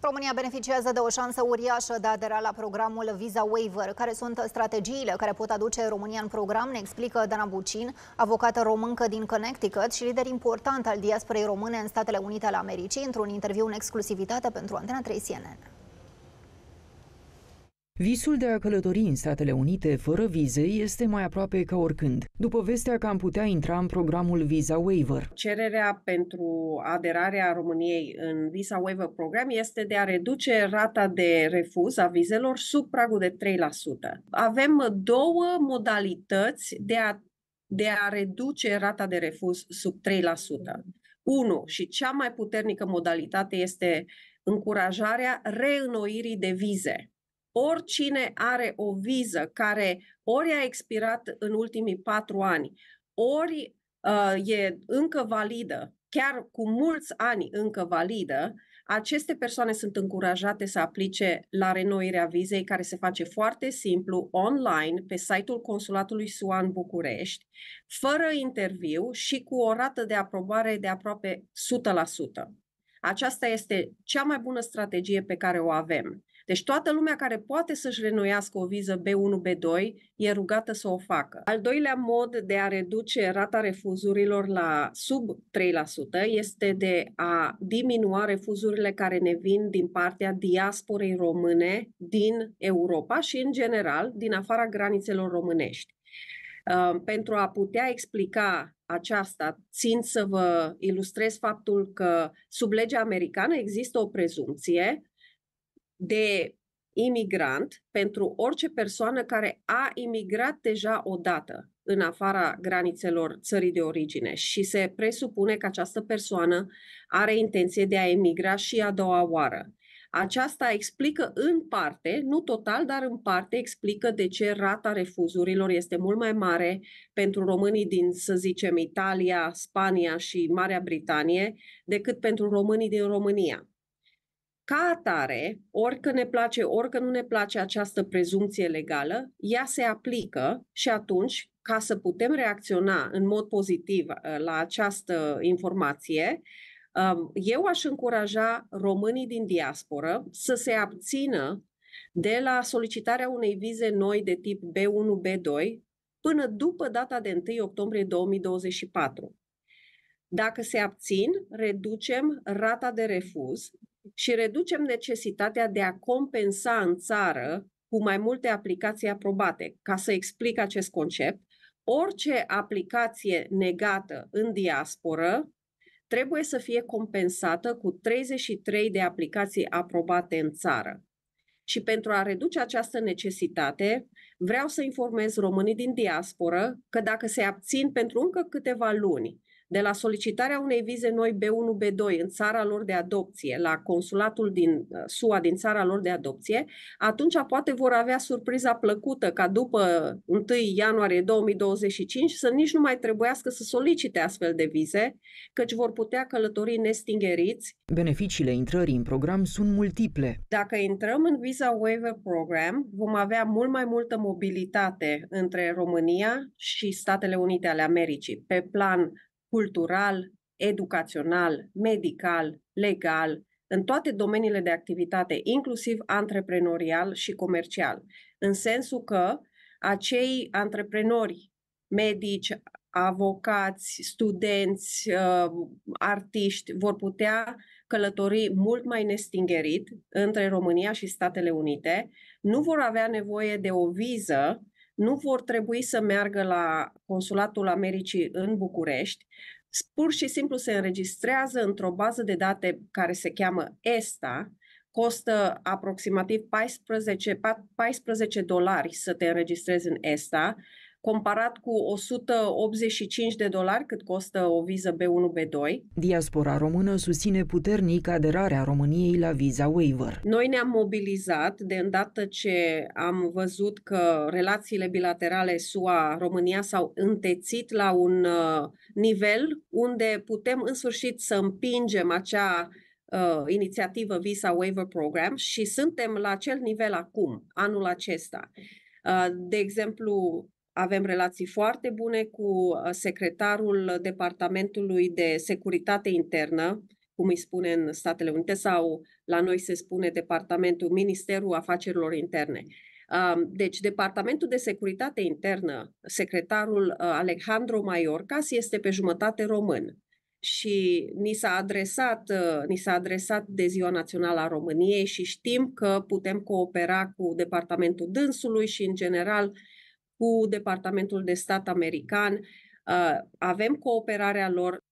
România beneficiază de o șansă uriașă de a adera la programul Visa Waiver. Care sunt strategiile care pot aduce România în program, ne explică Dana Bucin, avocată româncă din Connecticut și lider important al diasporei române în Statele Unite ale Americii, într-un interviu în exclusivitate pentru Antena 3 CNN. Visul de a călători în Statele Unite fără vize este mai aproape ca oricând, după vestea că am putea intra în programul Visa Waiver. Cererea pentru aderarea României în Visa Waiver program este de a reduce rata de refuz a vizelor sub pragul de 3%. Avem două modalități de a, de a reduce rata de refuz sub 3%. Unu, și cea mai puternică modalitate este încurajarea reînnoirii de vize oricine are o viză care ori a expirat în ultimii patru ani, ori uh, e încă validă, chiar cu mulți ani încă validă, aceste persoane sunt încurajate să aplice la renoirea vizei, care se face foarte simplu, online, pe site-ul Consulatului SUA în București, fără interviu și cu o rată de aprobare de aproape 100%. Aceasta este cea mai bună strategie pe care o avem. Deci toată lumea care poate să-și renoiască o viză B1, B2 e rugată să o facă. Al doilea mod de a reduce rata refuzurilor la sub 3% este de a diminua refuzurile care ne vin din partea diasporei române din Europa și, în general, din afara granițelor românești. Uh, pentru a putea explica aceasta, țin să vă ilustrez faptul că sub legea americană există o prezumție de imigrant pentru orice persoană care a imigrat deja odată în afara granițelor țării de origine și se presupune că această persoană are intenție de a emigra și a doua oară. Aceasta explică în parte, nu total, dar în parte explică de ce rata refuzurilor este mult mai mare pentru românii din, să zicem, Italia, Spania și Marea Britanie decât pentru românii din România. Ca atare, orică ne place, orică nu ne place această prezumție legală, ea se aplică și atunci, ca să putem reacționa în mod pozitiv uh, la această informație, um, eu aș încuraja românii din diasporă să se abțină de la solicitarea unei vize noi de tip B1, B2 până după data de 1 octombrie 2024. Dacă se abțin, reducem rata de refuz și reducem necesitatea de a compensa în țară cu mai multe aplicații aprobate. Ca să explic acest concept, orice aplicație negată în diasporă trebuie să fie compensată cu 33 de aplicații aprobate în țară. Și pentru a reduce această necesitate, vreau să informez românii din diasporă că dacă se abțin pentru încă câteva luni de la solicitarea unei vize noi B1, B2 în țara lor de adopție, la consulatul din uh, SUA, din țara lor de adopție, atunci poate vor avea surpriza plăcută ca după 1 ianuarie 2025 să nici nu mai trebuiască să solicite astfel de vize, căci vor putea călători nestingeriți. Beneficiile intrării în program sunt multiple. Dacă intrăm în Visa Waiver Program, vom avea mult mai multă mobilitate între România și Statele Unite ale Americii, pe plan cultural, educațional, medical, legal, în toate domeniile de activitate, inclusiv antreprenorial și comercial, în sensul că acei antreprenori, medici, avocați, studenți, uh, artiști vor putea călători mult mai nestingerit între România și Statele Unite, nu vor avea nevoie de o viză nu vor trebui să meargă la Consulatul Americii în București, pur și simplu se înregistrează într-o bază de date care se cheamă ESTA, costă aproximativ 14, 14 dolari să te înregistrezi în ESTA comparat cu 185 de dolari cât costă o viză B1-B2. Diaspora română susține puternic aderarea României la Visa Waiver. Noi ne-am mobilizat de îndată ce am văzut că relațiile bilaterale SUA-România s-au întețit la un uh, nivel unde putem în sfârșit să împingem acea uh, inițiativă Visa Waiver Program și suntem la acel nivel acum, anul acesta. Uh, de exemplu, avem relații foarte bune cu uh, secretarul Departamentului de Securitate Internă cum îi spune în Statele Unite, sau la noi se spune Departamentul Ministerul Afacerilor Interne. Deci, Departamentul de Securitate Internă, secretarul Alejandro Mayorkas, este pe jumătate român și ni s-a adresat, ni s-a adresat de Ziua Națională a României și știm că putem coopera cu Departamentul Dânsului și, în general, cu Departamentul de Stat American. Avem cooperarea lor